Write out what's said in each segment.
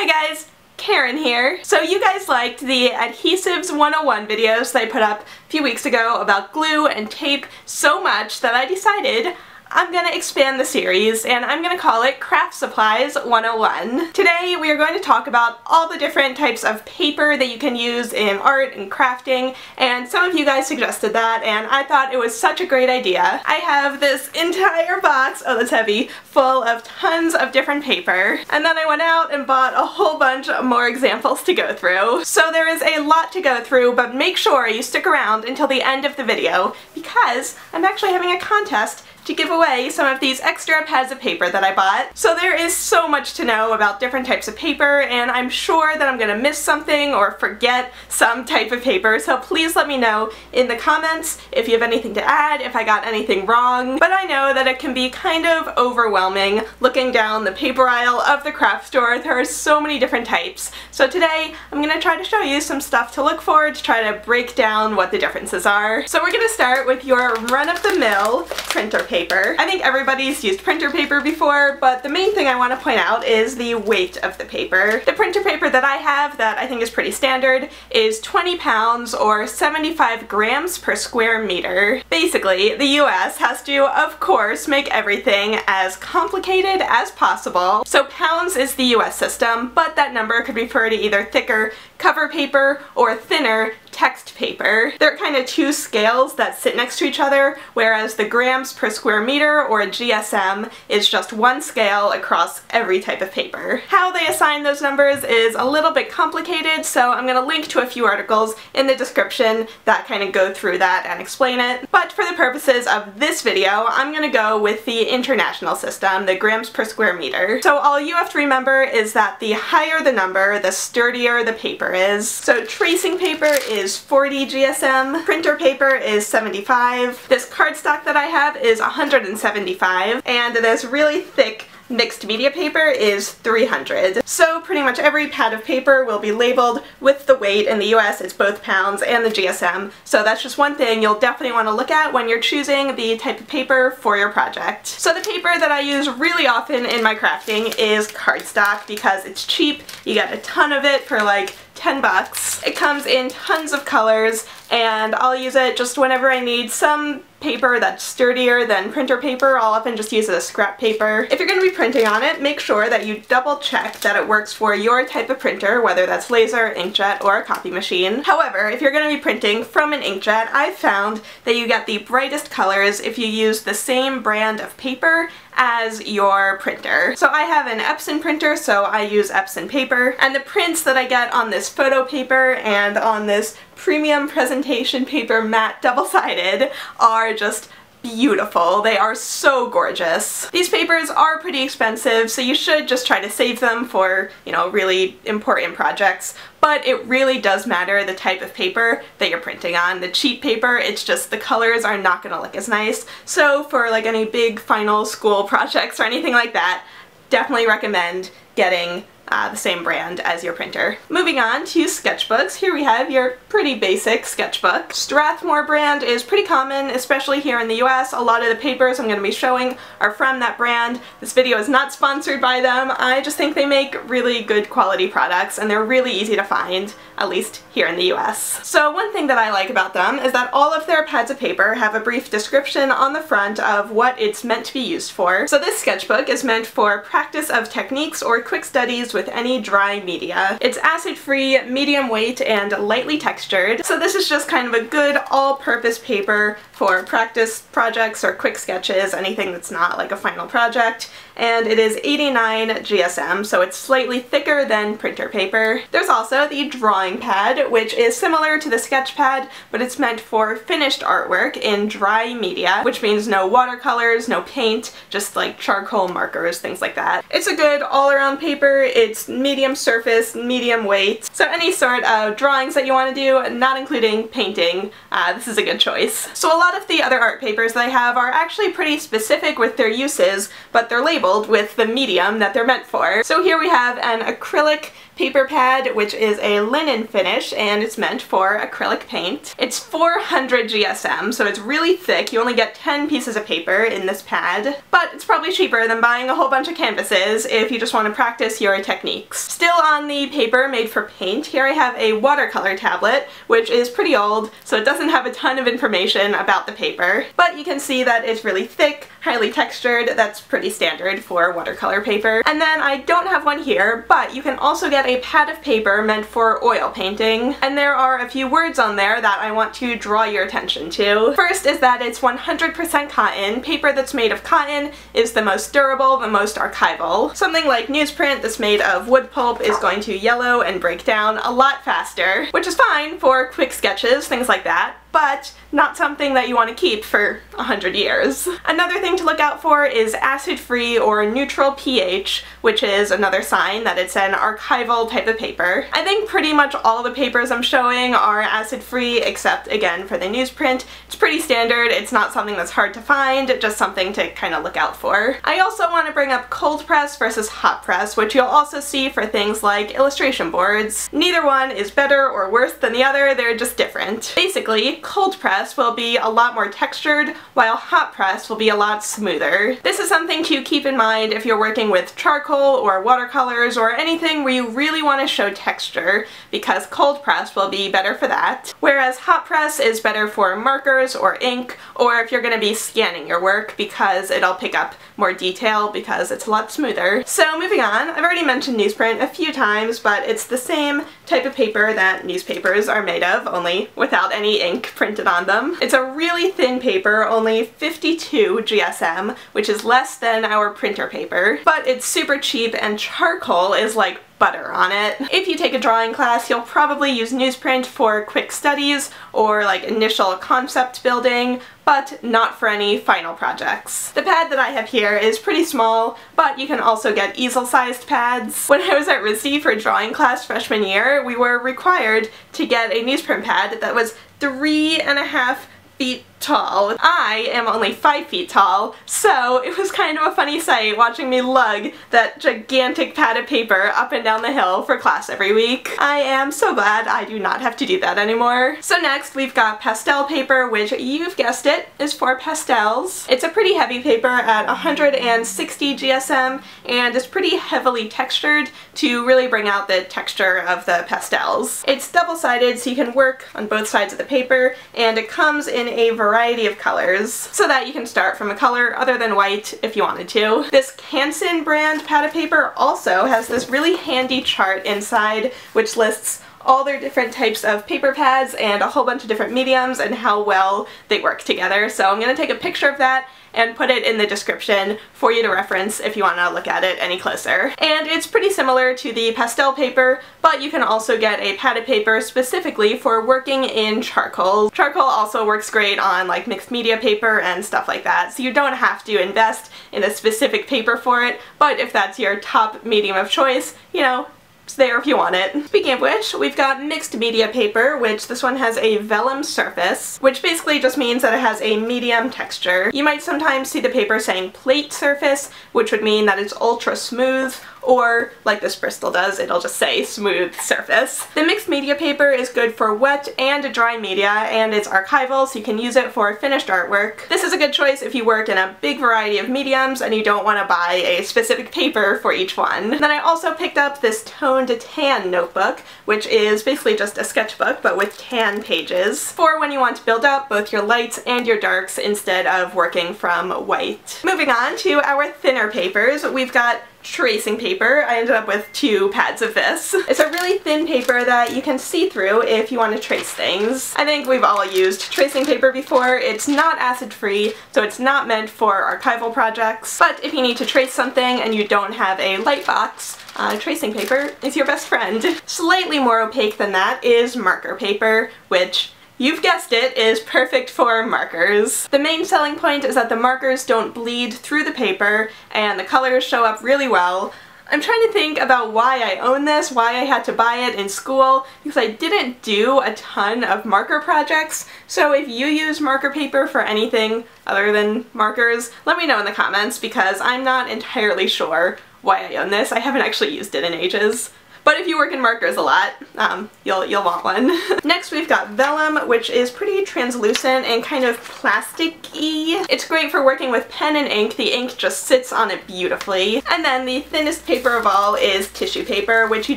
Hi guys, Karen here. So you guys liked the Adhesives 101 videos that I put up a few weeks ago about glue and tape so much that I decided I'm gonna expand the series and I'm gonna call it Craft Supplies 101. Today we are going to talk about all the different types of paper that you can use in art and crafting and some of you guys suggested that and I thought it was such a great idea. I have this entire box, oh that's heavy, full of tons of different paper and then I went out and bought a whole bunch more examples to go through. So there is a lot to go through but make sure you stick around until the end of the video because I'm actually having a contest to give away some of these extra pads of paper that I bought. So there is so much to know about different types of paper and I'm sure that I'm gonna miss something or forget some type of paper so please let me know in the comments if you have anything to add, if I got anything wrong. But I know that it can be kind of overwhelming looking down the paper aisle of the craft store. There are so many different types. So today I'm gonna try to show you some stuff to look for to try to break down what the differences are. So we're gonna start with your run-of-the-mill printer paper paper. I think everybody's used printer paper before, but the main thing I want to point out is the weight of the paper. The printer paper that I have that I think is pretty standard is 20 pounds or 75 grams per square meter. Basically, the US has to, of course, make everything as complicated as possible. So pounds is the US system, but that number could refer to either thicker cover paper or thinner text paper. There are kind of two scales that sit next to each other, whereas the grams per square meter, or GSM, is just one scale across every type of paper. How they assign those numbers is a little bit complicated, so I'm going to link to a few articles in the description that kind of go through that and explain it. But for the purposes of this video, I'm going to go with the international system, the grams per square meter. So all you have to remember is that the higher the number, the sturdier the paper is. So tracing paper is is 40 GSM. Printer paper is 75. This cardstock that I have is 175. And this really thick mixed media paper is 300. So pretty much every pad of paper will be labeled with the weight. In the US it's both pounds and the GSM. So that's just one thing you'll definitely want to look at when you're choosing the type of paper for your project. So the paper that I use really often in my crafting is cardstock because it's cheap. You get a ton of it for like 10 bucks. It comes in tons of colors and I'll use it just whenever I need some paper that's sturdier than printer paper. I'll often just use as scrap paper. If you're going to be printing on it, make sure that you double check that it works for your type of printer, whether that's laser, inkjet, or a copy machine. However, if you're going to be printing from an inkjet, I've found that you get the brightest colors if you use the same brand of paper as your printer. So I have an Epson printer, so I use Epson paper, and the prints that I get on this photo paper and on this premium presentation paper matte double-sided are just beautiful. They are so gorgeous. These papers are pretty expensive, so you should just try to save them for, you know, really important projects, but it really does matter the type of paper that you're printing on. The cheap paper, it's just the colors are not gonna look as nice, so for like any big final school projects or anything like that, definitely recommend getting uh, the same brand as your printer. Moving on to sketchbooks, here we have your pretty basic sketchbook. Strathmore brand is pretty common, especially here in the US. A lot of the papers I'm going to be showing are from that brand. This video is not sponsored by them. I just think they make really good quality products and they're really easy to find, at least here in the US. So one thing that I like about them is that all of their pads of paper have a brief description on the front of what it's meant to be used for. So this sketchbook is meant for practice of techniques or quick studies with any dry media. It's acid-free, medium weight, and lightly textured. So this is just kind of a good all-purpose paper for practice projects or quick sketches, anything that's not like a final project. And it is 89 GSM, so it's slightly thicker than printer paper. There's also the drawing pad, which is similar to the sketch pad, but it's meant for finished artwork in dry media, which means no watercolors, no paint, just like charcoal markers, things like that. It's a good all-around paper. It's medium surface, medium weight, so any sort of drawings that you want to do, not including painting, uh, this is a good choice. So a lot of the other art papers that I have are actually pretty specific with their uses, but they're with the medium that they're meant for. So here we have an acrylic paper pad, which is a linen finish, and it's meant for acrylic paint. It's 400 GSM, so it's really thick. You only get 10 pieces of paper in this pad, but it's probably cheaper than buying a whole bunch of canvases if you just want to practice your techniques. Still on the paper made for paint, here I have a watercolor tablet, which is pretty old, so it doesn't have a ton of information about the paper, but you can see that it's really thick, highly textured, that's pretty standard for watercolor paper. And then I don't have one here, but you can also get a pad of paper meant for oil painting, and there are a few words on there that I want to draw your attention to. First is that it's 100% cotton. Paper that's made of cotton is the most durable, the most archival. Something like newsprint that's made of wood pulp is going to yellow and break down a lot faster, which is fine for quick sketches, things like that but not something that you want to keep for a hundred years. Another thing to look out for is acid-free or neutral pH, which is another sign that it's an archival type of paper. I think pretty much all the papers I'm showing are acid-free, except again for the newsprint. It's pretty standard, it's not something that's hard to find, just something to kind of look out for. I also want to bring up cold press versus hot press, which you'll also see for things like illustration boards. Neither one is better or worse than the other, they're just different. Basically, cold press will be a lot more textured, while hot press will be a lot smoother. This is something to keep in mind if you're working with charcoal or watercolors or anything where you really want to show texture, because cold press will be better for that, whereas hot press is better for markers or ink, or if you're going to be scanning your work because it'll pick up more detail because it's a lot smoother. So moving on, I've already mentioned newsprint a few times, but it's the same type of paper that newspapers are made of, only without any ink printed on them. It's a really thin paper, only 52 GSM, which is less than our printer paper, but it's super cheap and charcoal is like butter on it. If you take a drawing class, you'll probably use newsprint for quick studies or like initial concept building, but not for any final projects. The pad that I have here is pretty small, but you can also get easel-sized pads. When I was at RISD for drawing class freshman year, we were required to get a newsprint pad that was three and a half feet tall. I am only 5 feet tall, so it was kind of a funny sight watching me lug that gigantic pad of paper up and down the hill for class every week. I am so glad I do not have to do that anymore. So next we've got pastel paper, which you've guessed it, is for pastels. It's a pretty heavy paper at 160 GSM and is pretty heavily textured to really bring out the texture of the pastels. It's double-sided so you can work on both sides of the paper and it comes in a variety variety of colors so that you can start from a color other than white if you wanted to. This Canson brand pad of paper also has this really handy chart inside which lists all their different types of paper pads and a whole bunch of different mediums and how well they work together. So I'm going to take a picture of that and put it in the description for you to reference if you want to look at it any closer. And it's pretty similar to the pastel paper, but you can also get a padded paper specifically for working in charcoal. Charcoal also works great on like mixed media paper and stuff like that, so you don't have to invest in a specific paper for it, but if that's your top medium of choice, you know, it's there if you want it. Speaking of which, we've got mixed media paper, which this one has a vellum surface, which basically just means that it has a medium texture. You might sometimes see the paper saying plate surface, which would mean that it's ultra smooth, or like this Bristol does, it'll just say smooth surface. The mixed media paper is good for wet and dry media and it's archival so you can use it for finished artwork. This is a good choice if you work in a big variety of mediums and you don't want to buy a specific paper for each one. Then I also picked up this toned tan notebook which is basically just a sketchbook but with tan pages for when you want to build up both your lights and your darks instead of working from white. Moving on to our thinner papers, we've got tracing paper. I ended up with two pads of this. It's a really thin paper that you can see through if you want to trace things. I think we've all used tracing paper before. It's not acid free, so it's not meant for archival projects, but if you need to trace something and you don't have a light box, uh, tracing paper is your best friend. Slightly more opaque than that is marker paper, which You've guessed it, is perfect for markers. The main selling point is that the markers don't bleed through the paper and the colors show up really well. I'm trying to think about why I own this, why I had to buy it in school, because I didn't do a ton of marker projects, so if you use marker paper for anything other than markers, let me know in the comments because I'm not entirely sure why I own this. I haven't actually used it in ages. But if you work in markers a lot, um, you'll, you'll want one. Next we've got vellum, which is pretty translucent and kind of plastic-y. It's great for working with pen and ink. The ink just sits on it beautifully. And then the thinnest paper of all is tissue paper, which you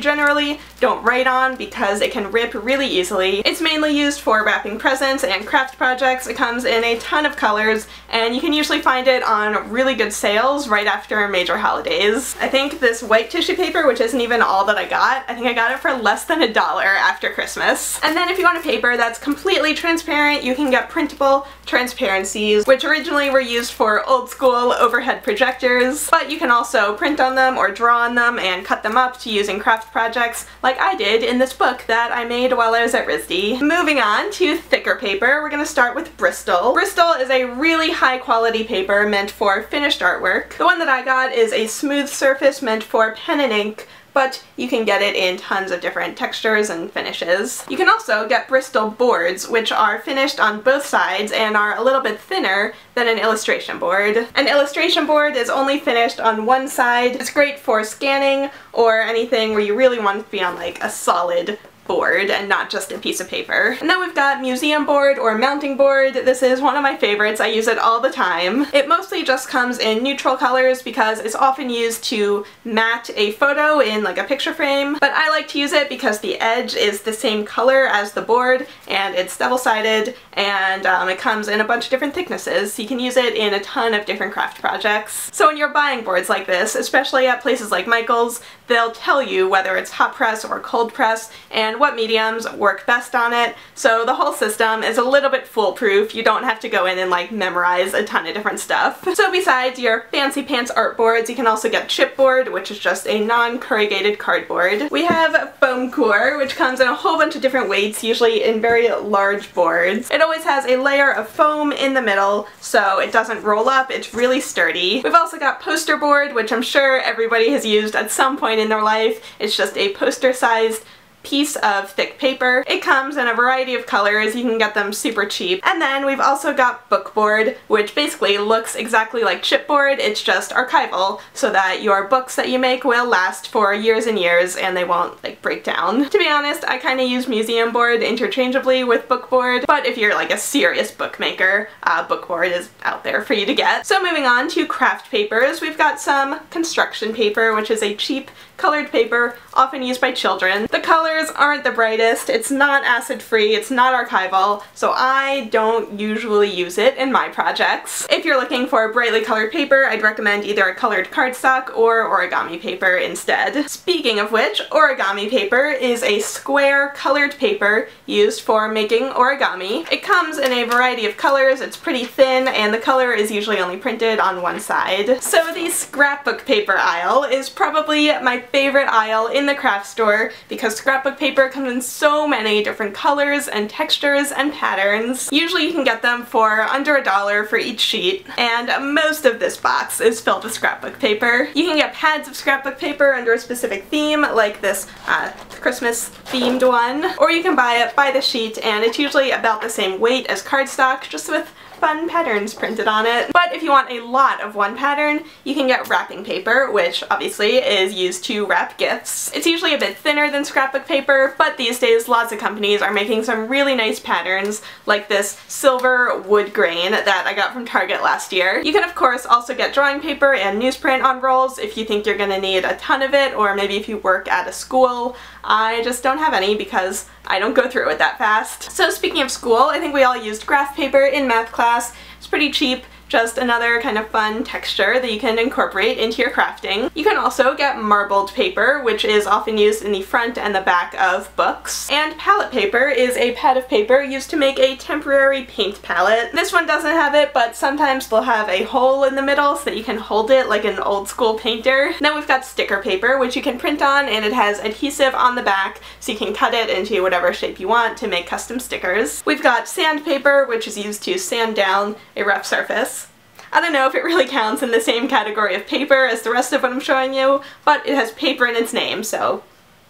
generally don't write on because it can rip really easily. It's mainly used for wrapping presents and craft projects. It comes in a ton of colors and you can usually find it on really good sales right after major holidays. I think this white tissue paper, which isn't even all that I got, I think I got it for less than a dollar after Christmas. And then if you want a paper that's completely transparent, you can get printable transparencies, which originally were used for old school overhead projectors, but you can also print on them or draw on them and cut them up to use in craft projects like I did in this book that I made while I was at RISD. Moving on to thicker paper, we're going to start with Bristol. Bristol is a really high quality paper meant for finished artwork. The one that I got is a smooth surface meant for pen and ink, but you can get it in tons of different textures and finishes. You can also get Bristol boards, which are finished on both sides and are a little bit thinner than an illustration board. An illustration board is only finished on one side. It's great for scanning or anything where you really want to be on like a solid board and not just a piece of paper. And then we've got museum board or mounting board. This is one of my favorites. I use it all the time. It mostly just comes in neutral colors because it's often used to mat a photo in like a picture frame, but I like to use it because the edge is the same color as the board and it's double-sided and um, it comes in a bunch of different thicknesses. So you can use it in a ton of different craft projects. So when you're buying boards like this, especially at places like Michael's, they'll tell you whether it's hot press or cold press and what mediums work best on it. So the whole system is a little bit foolproof. You don't have to go in and like memorize a ton of different stuff. So besides your fancy pants art boards, you can also get chipboard, which is just a non-corrugated cardboard. We have foam core, which comes in a whole bunch of different weights, usually in very large boards. It always has a layer of foam in the middle, so it doesn't roll up. It's really sturdy. We've also got poster board, which I'm sure everybody has used at some point in their life. It's just a poster-sized piece of thick paper. It comes in a variety of colors, you can get them super cheap. And then we've also got bookboard, which basically looks exactly like chipboard, it's just archival, so that your books that you make will last for years and years and they won't like break down. To be honest, I kind of use museum board interchangeably with bookboard, but if you're like a serious bookmaker, uh, bookboard is out there for you to get. So moving on to craft papers, we've got some construction paper, which is a cheap colored paper often used by children. The colors aren't the brightest, it's not acid free, it's not archival, so I don't usually use it in my projects. If you're looking for brightly colored paper, I'd recommend either a colored cardstock or origami paper instead. Speaking of which, origami paper is a square colored paper used for making origami. It comes in a variety of colors, it's pretty thin, and the color is usually only printed on one side. So the scrapbook paper aisle is probably my favorite aisle in the craft store because scrapbook paper comes in so many different colors and textures and patterns. Usually you can get them for under a dollar for each sheet and most of this box is filled with scrapbook paper. You can get pads of scrapbook paper under a specific theme like this uh, Christmas themed one or you can buy it by the sheet and it's usually about the same weight as cardstock just with fun patterns printed on it. But if you want a lot of one pattern, you can get wrapping paper, which obviously is used to wrap gifts. It's usually a bit thinner than scrapbook paper, but these days lots of companies are making some really nice patterns, like this silver wood grain that I got from Target last year. You can of course also get drawing paper and newsprint on rolls if you think you're gonna need a ton of it, or maybe if you work at a school. I just don't have any because I don't go through it that fast. So speaking of school, I think we all used graph paper in math class. It's pretty cheap just another kind of fun texture that you can incorporate into your crafting. You can also get marbled paper, which is often used in the front and the back of books. And palette paper is a pad of paper used to make a temporary paint palette. This one doesn't have it, but sometimes they'll have a hole in the middle so that you can hold it like an old school painter. Then we've got sticker paper, which you can print on, and it has adhesive on the back, so you can cut it into whatever shape you want to make custom stickers. We've got sandpaper, which is used to sand down a rough surface. I don't know if it really counts in the same category of paper as the rest of what I'm showing you, but it has paper in its name, so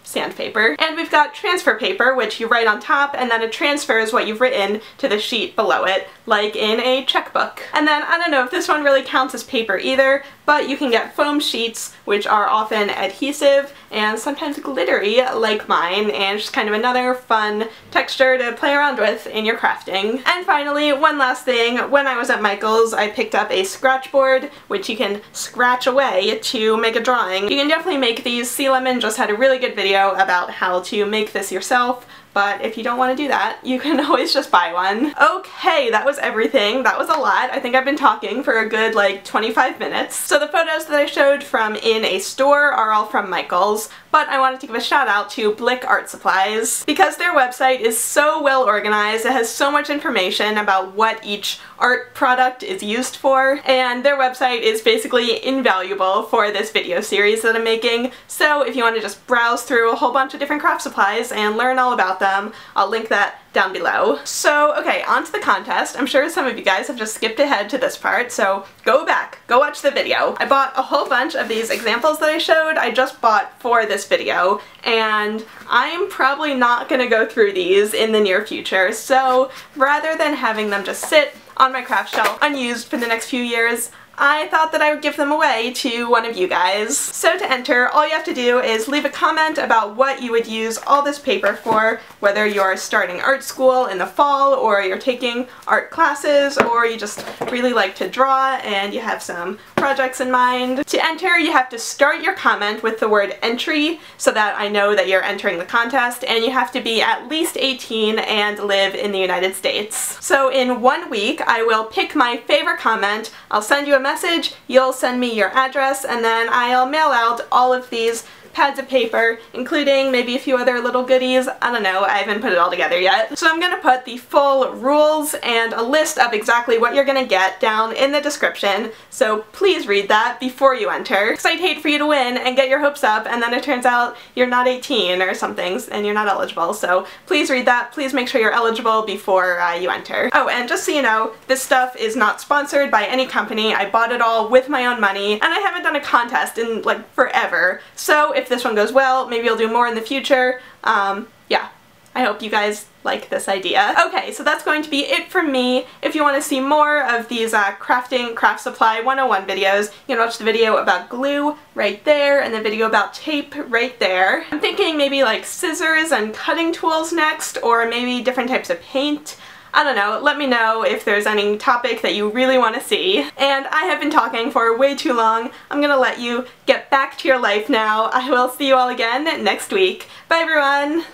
sandpaper. And we've got transfer paper, which you write on top, and then it transfers what you've written to the sheet below it, like in a checkbook. And then, I don't know if this one really counts as paper either, but you can get foam sheets which are often adhesive and sometimes glittery like mine and just kind of another fun texture to play around with in your crafting. And finally, one last thing, when I was at Michael's I picked up a scratch board which you can scratch away to make a drawing. You can definitely make these. Sea Lemon just had a really good video about how to make this yourself but if you don't want to do that, you can always just buy one. Okay, that was everything. That was a lot. I think I've been talking for a good like 25 minutes. So the photos that I showed from in a store are all from Michael's, but I wanted to give a shout out to Blick Art Supplies because their website is so well organized. It has so much information about what each art product is used for, and their website is basically invaluable for this video series that I'm making. So if you want to just browse through a whole bunch of different craft supplies and learn all about them, I'll link that down below. So, okay, on to the contest. I'm sure some of you guys have just skipped ahead to this part, so go back, go watch the video. I bought a whole bunch of these examples that I showed, I just bought for this video, and I'm probably not gonna go through these in the near future, so rather than having them just sit on my craft shelf unused for the next few years, I thought that I would give them away to one of you guys. So to enter, all you have to do is leave a comment about what you would use all this paper for, whether you're starting art school in the fall, or you're taking art classes, or you just really like to draw and you have some projects in mind. To enter, you have to start your comment with the word entry so that I know that you're entering the contest, and you have to be at least 18 and live in the United States. So in one week, I will pick my favorite comment, I'll send you a message, you'll send me your address, and then I'll mail out all of these pads of paper, including maybe a few other little goodies. I don't know, I haven't put it all together yet. So I'm gonna put the full rules and a list of exactly what you're gonna get down in the description, so please read that before you enter. Because I'd hate for you to win and get your hopes up and then it turns out you're not 18 or something and you're not eligible, so please read that. Please make sure you're eligible before uh, you enter. Oh, and just so you know, this stuff is not sponsored by any company. I bought it all with my own money and I haven't done a contest in like forever. So if if this one goes well, maybe I'll do more in the future. Um, yeah, I hope you guys like this idea. Okay, so that's going to be it from me. If you want to see more of these uh, crafting craft supply 101 videos, you can watch the video about glue right there and the video about tape right there. I'm thinking maybe like scissors and cutting tools next or maybe different types of paint. I don't know, let me know if there's any topic that you really want to see. And I have been talking for way too long. I'm gonna let you get back to your life now. I will see you all again next week. Bye everyone!